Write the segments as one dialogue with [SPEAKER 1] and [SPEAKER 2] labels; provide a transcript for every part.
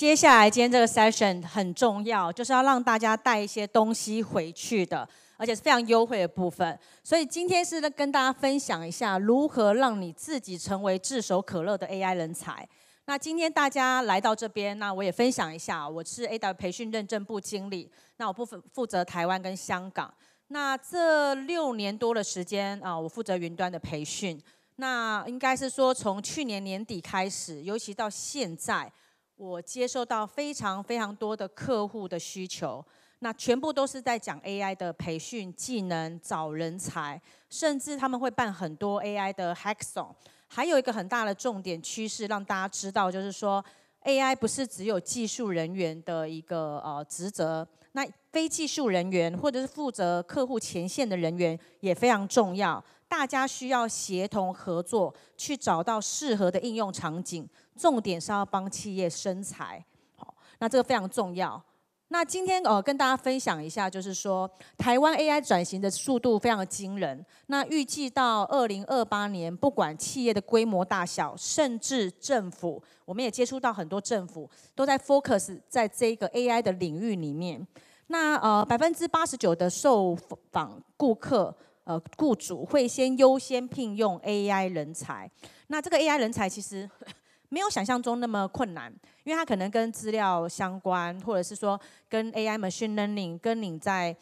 [SPEAKER 1] 接下来今天这个 session 很重要，就是要让大家带一些东西回去的，而且是非常优惠的部分。所以今天是跟大家分享一下如何让你自己成为炙手可热的 AI 人才。那今天大家来到这边，那我也分享一下，我是 AW 培训认证部经理，那我部分负责台湾跟香港。那这六年多的时间啊，我负责云端的培训。那应该是说，从去年年底开始，尤其到现在，我接受到非常非常多的客户的需求。那全部都是在讲 AI 的培训技能、找人才，甚至他们会办很多 AI 的 Hackathon。还有一个很大的重点趋势，让大家知道，就是说 AI 不是只有技术人员的一个呃职责，那非技术人员或者是负责客户前线的人员也非常重要。大家需要协同合作，去找到适合的应用场景，重点是要帮企业生财。好，那这个非常重要。那今天呃跟大家分享一下，就是说台湾 AI 转型的速度非常的惊人。那预计到二零二八年，不管企业的规模大小，甚至政府，我们也接触到很多政府都在 focus 在这个 AI 的领域里面。那呃百分之八十九的受访顾客呃雇主会先优先聘用 AI 人才。那这个 AI 人才其实。没有想象中那么困难，因为它可能跟资料相关，或者是说跟 AI machine learning，跟你在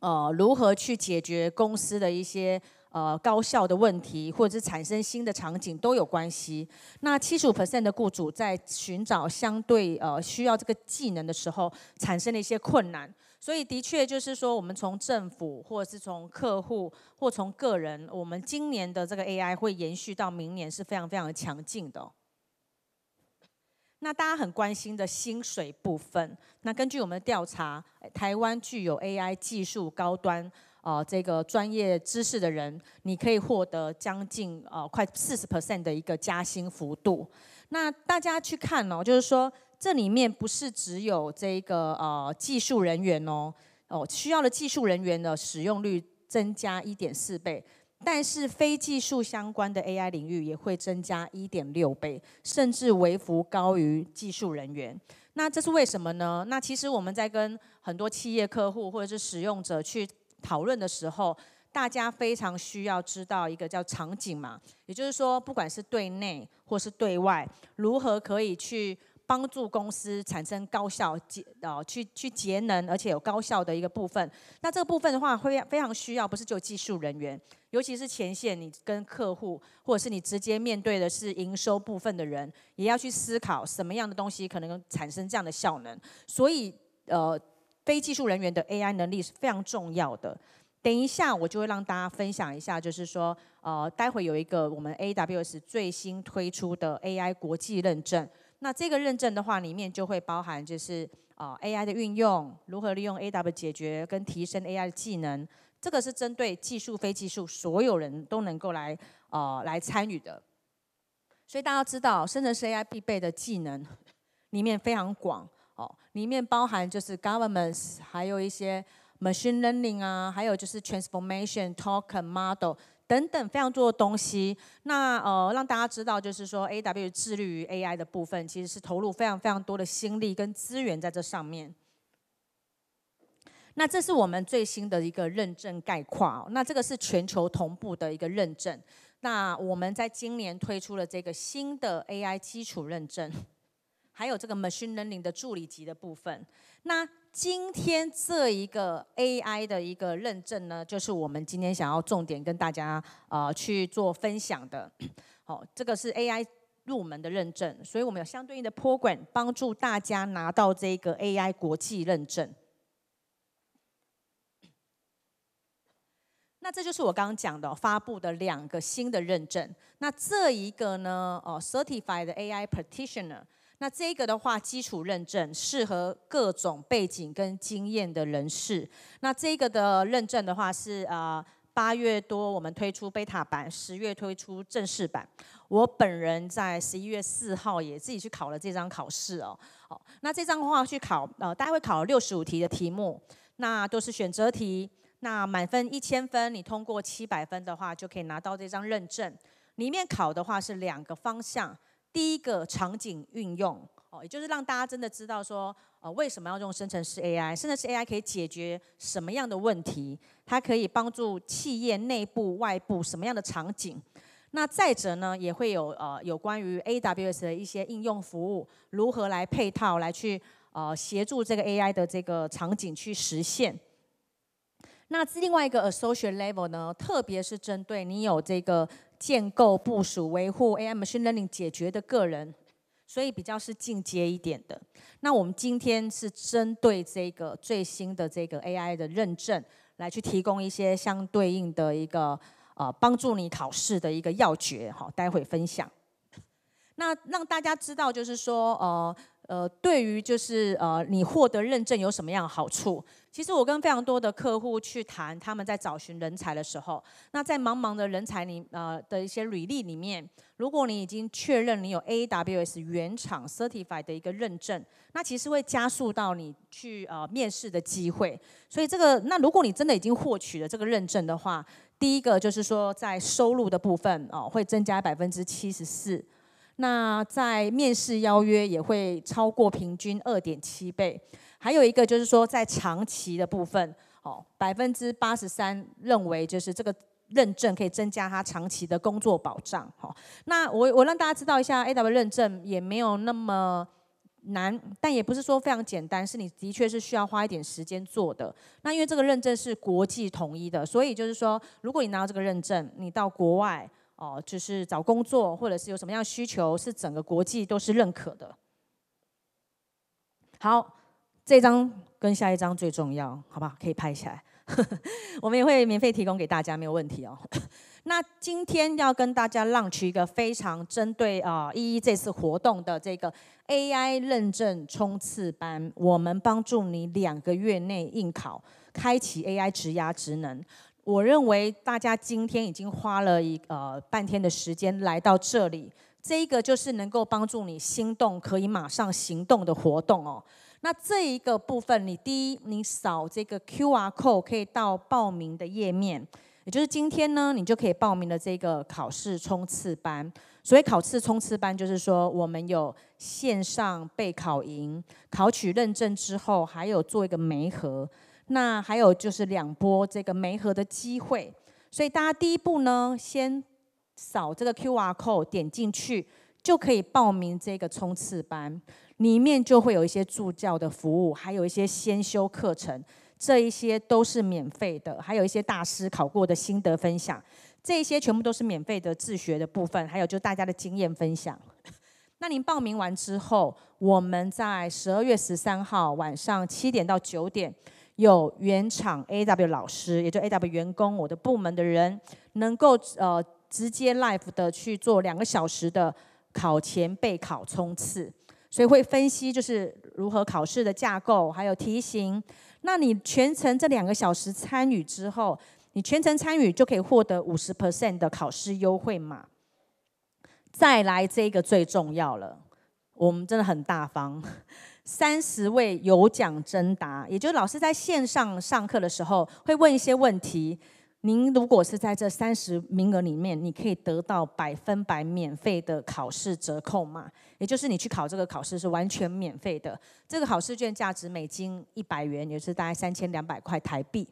[SPEAKER 1] 呃如何去解决公司的一些呃高效的问题，或者是产生新的场景都有关系。那七十五 percent 的雇主在寻找相对呃需要这个技能的时候，产生了一些困难。所以的确就是说，我们从政府，或者是从客户，或从个人，我们今年的这个 AI 会延续到明年是非常非常的强劲的。那大家很关心的薪水部分，那根据我们的调查，台湾具有 AI 技术高端呃这个专业知识的人，你可以获得将近呃快四十 percent 的一个加薪幅度。那大家去看哦，就是说这里面不是只有这个呃技术人员哦，哦需要的技术人员的使用率增加一点四倍。但是非技术相关的 AI 领域也会增加一点六倍，甚至微幅高于技术人员。那这是为什么呢？那其实我们在跟很多企业客户或者是使用者去讨论的时候，大家非常需要知道一个叫场景嘛，也就是说，不管是对内或是对外，如何可以去。帮助公司产生高效节哦，去去节能，而且有高效的一个部分。那这个部分的话，会非常需要，不是就技术人员，尤其是前线，你跟客户，或者是你直接面对的是营收部分的人，也要去思考什么样的东西可能产生这样的效能。所以，呃，非技术人员的 AI 能力是非常重要的。等一下，我就会让大家分享一下，就是说，呃，待会有一个我们 AWS 最新推出的 AI 国际认证。那这个认证的话，里面就会包含就是啊 AI 的运用，如何利用 AW 解决跟提升 AI 的技能，这个是针对技术非技术所有人都能够来呃来参与的。所以大家知道，生成式 AI 必备的技能里面非常广哦，里面包含就是 Governments，还有一些 machine learning 啊，还有就是 transformation token model。等等非常多的东西，那呃让大家知道，就是说 A W 致力于 A I 的部分，其实是投入非常非常多的心力跟资源在这上面。那这是我们最新的一个认证概况，那这个是全球同步的一个认证。那我们在今年推出了这个新的 A I 基础认证，还有这个 Machine Learning 的助理级的部分。那今天这一个 AI 的一个认证呢，就是我们今天想要重点跟大家呃去做分享的。好，这个是 AI 入门的认证，所以我们有相对应的 program 帮助大家拿到这个 AI 国际认证。那这就是我刚刚讲的发布的两个新的认证。那这一个呢，哦，Certified AI Practitioner。那这个的话，基础认证适合各种背景跟经验的人士。那这个的认证的话是呃八月多我们推出 beta 版，十月推出正式版。我本人在十一月四号也自己去考了这张考试哦。好，那这张的话去考呃，大概会考六十五题的题目，那都是选择题。那满分一千分，你通过七百分的话，就可以拿到这张认证。里面考的话是两个方向。第一个场景运用，哦，也就是让大家真的知道说，呃，为什么要用生成式 AI？生成式 AI 可以解决什么样的问题？它可以帮助企业内部、外部什么样的场景？那再者呢，也会有呃有关于 AWS 的一些应用服务，如何来配套来去呃协助这个 AI 的这个场景去实现。那另外一个 associate level 呢，特别是针对你有这个建构、部署、维护 AI machine learning 解决的个人。所以比较是进阶一点的。那我们今天是针对这个最新的这个 AI 的认证，来去提供一些相对应的一个呃帮助你考试的一个要诀，好，待会分享。那让大家知道，就是说呃。呃，对于就是呃，你获得认证有什么样的好处？其实我跟非常多的客户去谈，他们在找寻人才的时候，那在茫茫的人才里呃的一些履历里面，如果你已经确认你有 AWS 原厂 Certified 的一个认证，那其实会加速到你去呃面试的机会。所以这个，那如果你真的已经获取了这个认证的话，第一个就是说在收入的部分哦，会增加百分之七十四。那在面试邀约也会超过平均二点七倍，还有一个就是说在长期的部分，哦，百分之八十三认为就是这个认证可以增加他长期的工作保障，哈。那我我让大家知道一下，A W 认证也没有那么难，但也不是说非常简单，是你的确是需要花一点时间做的。那因为这个认证是国际统一的，所以就是说，如果你拿到这个认证，你到国外。哦，就是找工作，或者是有什么样需求，是整个国际都是认可的。好，这张跟下一张最重要，好不好？可以拍起来，我们也会免费提供给大家，没有问题哦。那今天要跟大家让出一个非常针对啊一一这次活动的这个 AI 认证冲刺班，我们帮助你两个月内应考，开启 AI 职涯职能。我认为大家今天已经花了一呃半天的时间来到这里，这一个就是能够帮助你心动可以马上行动的活动哦。那这一个部分，你第一，你扫这个 Q R code 可以到报名的页面，也就是今天呢，你就可以报名的这个考试冲刺班。所以考试冲刺班就是说，我们有线上备考营，考取认证之后，还有做一个媒合。那还有就是两波这个媒合的机会，所以大家第一步呢，先扫这个 Q R code 点进去，就可以报名这个冲刺班，里面就会有一些助教的服务，还有一些先修课程，这一些都是免费的，还有一些大师考过的心得分享，这一些全部都是免费的自学的部分，还有就大家的经验分享。那您报名完之后，我们在十二月十三号晚上七点到九点。有原厂 AW 老师，也就 AW 员工，我的部门的人，能够呃直接 live 的去做两个小时的考前备考冲刺，所以会分析就是如何考试的架构，还有题型。那你全程这两个小时参与之后，你全程参与就可以获得五十 percent 的考试优惠码。再来这个最重要了，我们真的很大方。三十位有奖征答，也就是老师在线上上课的时候会问一些问题。您如果是在这三十名额里面，你可以得到百分百免费的考试折扣码，也就是你去考这个考试是完全免费的。这个考试卷价值美金一百元，也是大概三千两百块台币。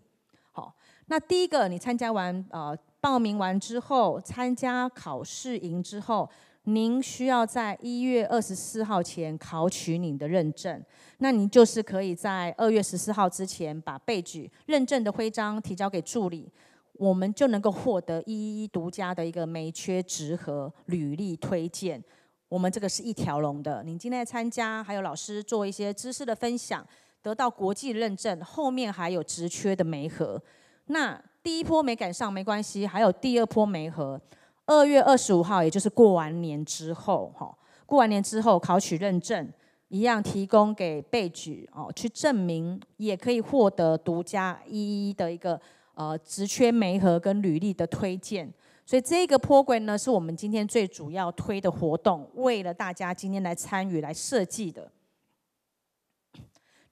[SPEAKER 1] 好，那第一个你参加完呃报名完之后，参加考试营之后。您需要在一月二十四号前考取你的认证，那您就是可以在二月十四号之前把被举认证的徽章提交给助理，我们就能够获得一一独家的一个没缺值和履历推荐。我们这个是一条龙的，您今天参加，还有老师做一些知识的分享，得到国际认证，后面还有职缺的媒合。那第一波没赶上没关系，还有第二波媒合。二月二十五号，也就是过完年之后，哈，过完年之后考取认证，一样提供给被举哦，去证明，也可以获得独家一一的一个呃职缺媒合跟履历的推荐。所以这个 program 呢，是我们今天最主要推的活动，为了大家今天来参与来设计的。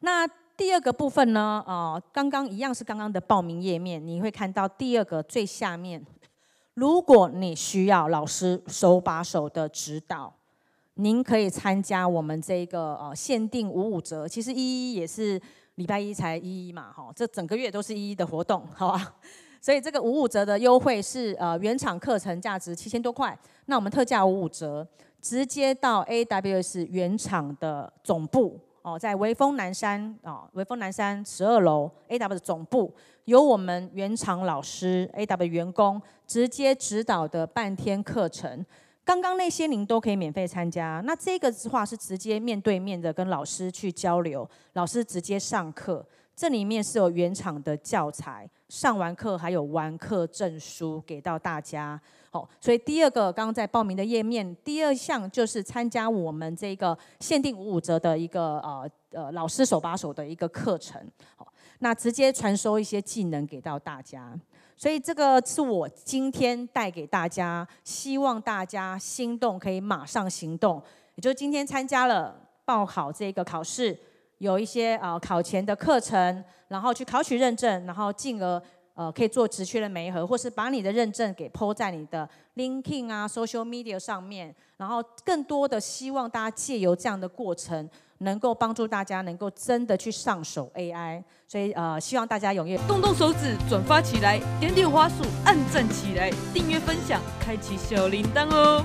[SPEAKER 1] 那第二个部分呢，啊，刚刚一样是刚刚的报名页面，你会看到第二个最下面。如果你需要老师手把手的指导，您可以参加我们这个呃限定五五折。其实一一也是礼拜一才一一嘛，哈，这整个月都是一一的活动，好吧？所以这个五五折的优惠是呃原厂课程价值七千多块，那我们特价五五折，直接到 AWS 原厂的总部哦，在微风南山啊，微风南山十二楼 AW 的总部，由我们原厂老师 AW 员工直接指导的半天课程。刚刚那些您都可以免费参加，那这个的话是直接面对面的跟老师去交流，老师直接上课。这里面是有原厂的教材，上完课还有完课证书给到大家。好，所以第二个刚刚在报名的页面，第二项就是参加我们这个限定五五折的一个呃呃老师手把手的一个课程。好，那直接传授一些技能给到大家。所以这个是我今天带给大家，希望大家心动可以马上行动，也就今天参加了报考这个考试。有一些呃考前的课程，然后去考取认证，然后进而呃可以做职缺的媒合，或是把你的认证给抛在你的 LinkedIn 啊、Social Media 上面，然后更多的希望大家借由这样的过程，能够帮助大家能够真的去上手 AI，所以呃希望大家踊跃
[SPEAKER 2] 动动手指转发起来，点点花束按赞起来，订阅分享，开启小铃铛哦。